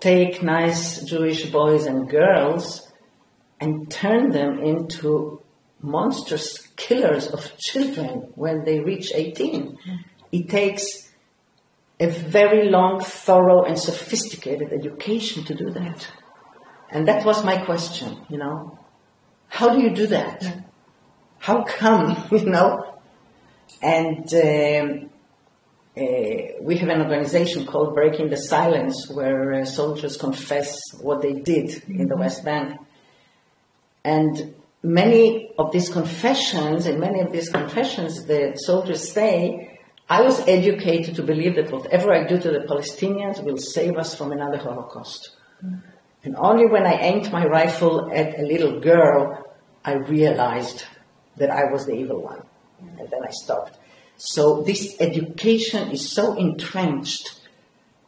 take nice Jewish boys and girls and turn them into monstrous killers of children when they reach 18. It takes a very long, thorough, and sophisticated education to do that. And that was my question, you know. How do you do that? How come, you know? And um, uh, we have an organization called Breaking the Silence where uh, soldiers confess what they did mm-hmm. in the West Bank. And many of these confessions, in many of these confessions, the soldiers say, I was educated to believe that whatever I do to the Palestinians will save us from another Holocaust. Mm-hmm. And only when I aimed my rifle at a little girl, I realized that I was the evil one. Mm-hmm. And then I stopped. So this education is so entrenched.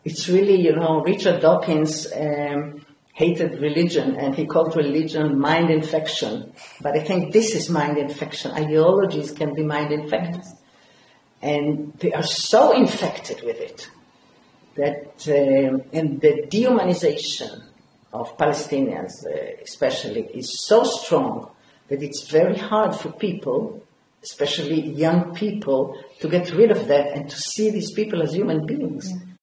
It's really, you know, Richard Dawkins um, hated religion and he called religion mind infection. But I think this is mind infection. Ideologies can be mind infected. And they are so infected with it that, um, and the dehumanization of Palestinians, uh, especially, is so strong that it's very hard for people especially young people, to get rid of that and to see these people as human beings. Yeah.